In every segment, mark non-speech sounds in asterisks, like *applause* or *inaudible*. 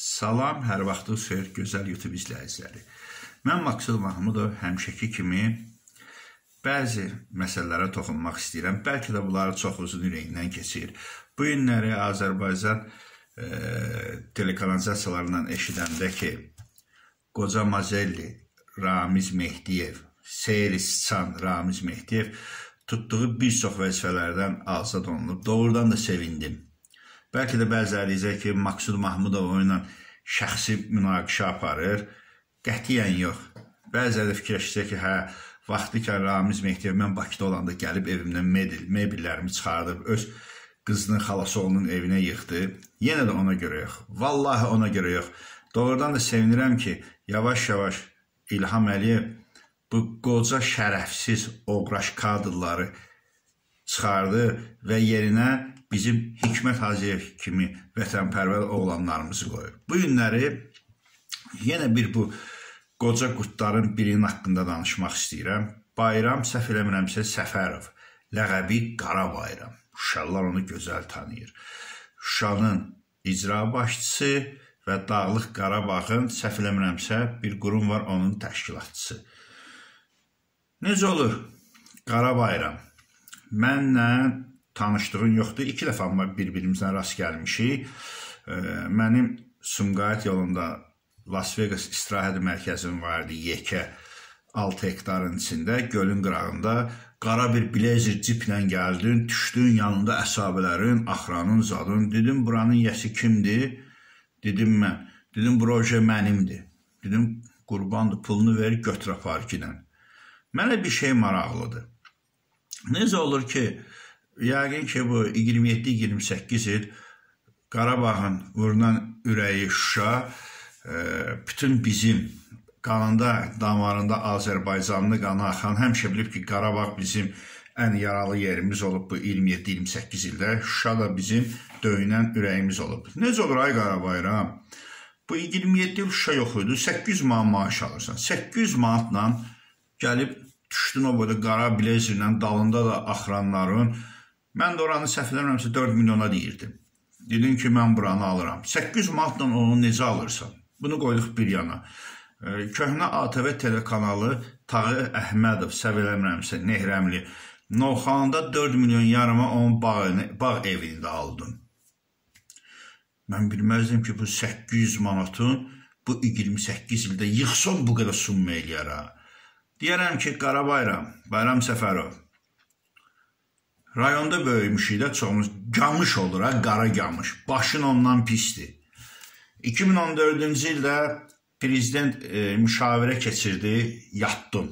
Salam, hər vaxtınız xeyir, gözəl YouTube izləyiciləri. Mən Maksud Mahmudov həmişəki kimi bəzi məsələlərə toxunmaq istəyirəm. Bəlkə də bunları çox uzun ürəyindən keçir. Bu günləri Azərbaycan e, telekanalizasiyalarından eşidəndə ki, qoca Mazelli, Ramiz Mehdiyev, Seyri Sıçan, Ramiz Mehdiyev tutduğu bir çox vəzifələrdən azad olunub. Doğrudan da sevindim. Bəlkə də bəziləri deyəcək ki, Maksud Mahmudov ilə şəxsi münaqişə aparır. Qətiyyən yox. Bəziləri fikirləşəcək ki, hə, vaxtı ki, Ramiz Mehdiyev mən Bakıda olanda gəlib evimdən mebel, mebellərimi çıxardıb öz qızının xalası oğlunun evinə yıxdı. Yenə də ona görə yox. Vallahi ona görə yox. Doğrudan da sevinirəm ki, yavaş-yavaş İlham Əliyev bu qoca şərəfsiz oqraş kadrları çıxardı və yerinə bizim Hikmət Hacıyev kimi vətənpərvər oğlanlarımızı qoyur. Bu günləri yenə bir bu qoca qurtların birinin haqqında danışmaq istəyirəm. Bayram səhv eləmirəmsə Səfərov, ləqəbi Qara Bayram. Şuşalılar onu gözəl tanıyır. Şuşanın icra başçısı və Dağlıq Qarabağın səhv eləmirəmsə bir qurum var onun təşkilatçısı. Necə olur? Qara Bayram. Mənlə tanışdığın yoxdur. İki dəfə amma bir-birimizlə rast gəlmişik. Mənim Sumqayıt yolunda Las Vegas istirahət mərkəzim vardı, yekə 6 hektarın içində, gölün qırağında qara bir blazer ciplə gəldin, düşdün yanında əsabələrin, axranın, zadın. Dedim, buranın yəsi kimdir? Dedim mən. Dedim, proje mənimdir. Dedim, qurbandır, pulunu ver, götür apar gidən. Mənə bir şey maraqlıdır. Necə olur ki, Yəqin ki, bu 27-28 il Qarabağın vurulan ürəyi Şuşa e, bütün bizim qanında, damarında Azərbaycanlı qanı axan həmişə bilib ki, Qarabağ bizim ən yaralı yerimiz olub bu 27-28 ildə. Şuşa da bizim döyünən ürəyimiz olub. Necə olur ay Qarabayram? Bu 27 il Şuşa yox idi. 800 manat maaş alırsan. 800 manatla gəlib düşdün o boyda qara blezerlə dalında da axranların Mən də oranı səhv eləmirəmsə 4 milyona deyirdim. Dedim ki, mən buranı alıram. 800 manatla onu necə alırsan? Bunu qoyduq bir yana. Köhnə ATV telekanalı Tağı Əhmədov, səhv eləmirəmsə, Nehrəmli, Novxanında 4 milyon yarıma onun bağ, bağ evini də aldım. Mən bilməzdim ki, bu 800 manatın bu 28 ildə yıxsam bu qədər summa eləyər ha. Deyərəm ki, Qarabayram, Bayram Səfərov, Rayonda böyümüşük də çoxumuz. Gamış olur ha, qara gamış. Başın ondan pisdir. 2014-cü ildə prezident e, müşavirə keçirdi, yatdım.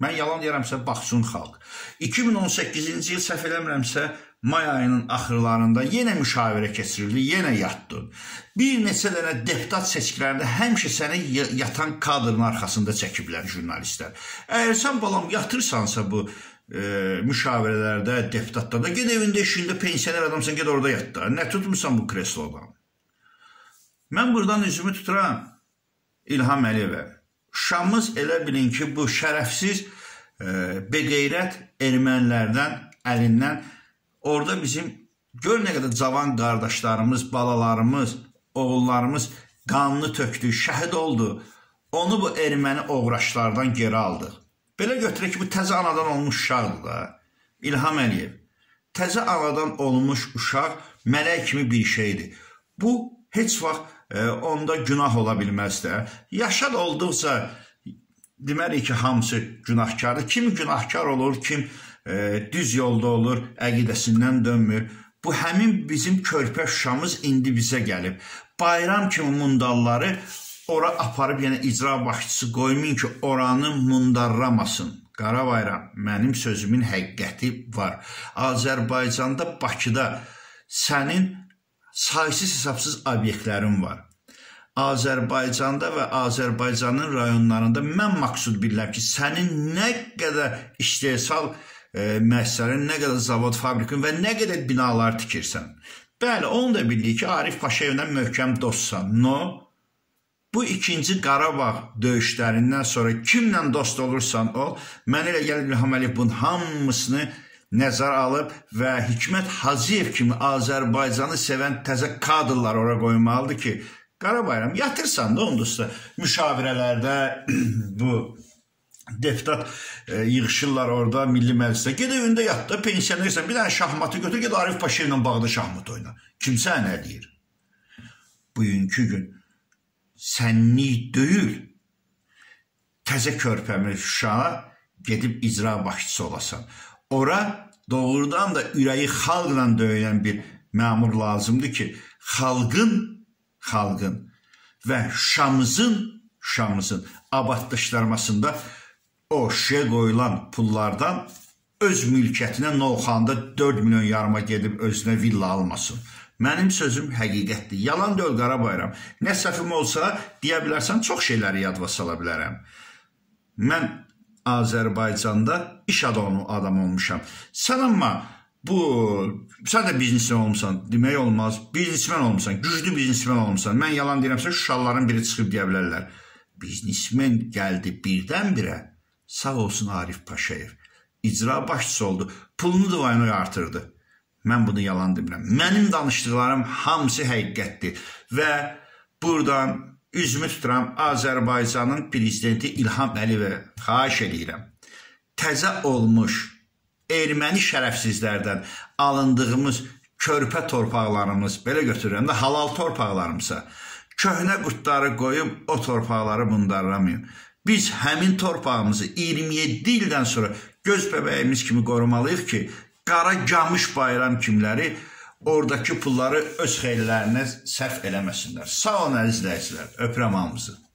Mən yalan deyirəmsə, baxsın xalq. 2018-ci il səhv eləmirəmsə, may ayının axırlarında yenə müşavirə keçirildi, yenə yatdım. Bir neçə dənə deputat seçkilərində həmişə səni yatan kadrın arxasında çəkiblər jurnalistlər. Əgər sən balam yatırsansa bu e, müşavirələrdə, deputatlarda, ged evində işində pensioner adamsan, ged orada yat da. Nə tutmusan bu kreslodan? Mən buradan üzümü tuturam İlham Əliyevə. Şamımız elə bilin ki, bu şərəfsiz e, beqeyrət ermənilərdən əlindən orada bizim gör nə qədər cavan qardaşlarımız, balalarımız, oğullarımız qanını tökdü, şəhid oldu. Onu bu erməni oğraşlardan geri aldıq. Belə götürək ki, bu təzə anadan olmuş uşaqdır da. İlham Əliyev. Təzə anadan olmuş uşaq mələk kimi bir şeydir. Bu heç vaxt e, onda günah ola bilməz də. Yaşad olduqca deməli ki, hamısı günahkardır. Kim günahkar olur, kim e, düz yolda olur, əqidəsindən dönmür. Bu həmin bizim körpə Şuşamız indi bizə gəlib. Bayram kimi mundalları ora aparıb yenə icra başçısı qoymayın ki, oranı mundarlamasın. Qarabayram, mənim sözümün həqiqəti var. Azərbaycanda, Bakıda sənin saysız hesabsız obyektlərin var. Azərbaycanda və Azərbaycanın rayonlarında mən məqsud bilirəm ki, sənin nə qədər istehsal müəssisələrin, nə qədər zavod, fabrikin və nə qədər binalar tikirsən. Bəli, onu da bildik ki, Arif Paşayevlə möhkəm dostsan. No, Bu ikinci Qarabağ döyüşlərindən sonra kimlə dost olursan ol, mənə elə gəlir İlham Əliyev bunun hamısını nəzərə alıb və Hikmət Hacıyev kimi Azərbaycanı sevən təzə kadrlar ora qoymalıdır ki, Qarabayram yatırsan da ondusa müşavirələrdə *clears throat* bu deputat e, yığışırlar orada Milli Məclisdə. Ged evində yat da pensionersən. Bir dənə şahmatı götür, ged Arif Paşayevlə bağda şahmat oyna. Kimsə nə deyir? Bugünkü gün sənlik deyil. Təzə körpəmi Şuşa gedib icra başçısı olasan. Ora doğrudan da ürəyi xalqla döyülən bir məmur lazımdır ki, xalqın, xalqın və Şuşamızın, Şuşamızın abadlaşdırmasında o şişə qoyulan pullardan öz mülkiyyətinə Novxanda 4 milyon yarıma gedib özünə villa almasın. Mənim sözüm həqiqətdir. Yalan deyil Qarabayram. Nə səhvim olsa deyə bilərsən, çox şeyləri yadva sala bilərəm. Mən Azərbaycanda iş adamı adam olmuşam. Sən amma bu sən də biznesmen olmusan, demək olmaz. Biznesmen olmusan, güclü biznesmen olmusan. Mən yalan deyirəmsə, Şuşalıların biri çıxıb deyə bilərlər. Biznesmen gəldi birdən-birə Sağ olsun Arif Paşayev. İcra başçısı oldu. Pulunu da vayını artırdı. Mən bunu yalan demirəm. Mənim danışdıqlarım hamısı həqiqətdir və buradan üzümü tuturam Azərbaycanın prezidenti İlham Əliyevə xahiş edirəm. Təzə olmuş erməni şərəfsizlərdən alındığımız körpə torpaqlarımız, belə götürürəm də halal torpaqlarımsa, köhnə qurtları qoyub o torpaqları bundarlamayın. Biz həmin torpağımızı 27 ildən sonra göz bəbəyimiz kimi qorumalıyıq ki, qara camış bayram kimləri oradakı pulları öz xeyirlərinə sərf eləməsinlər. Sağ olun əziz izləyicilər. Öpürəm hamınızı.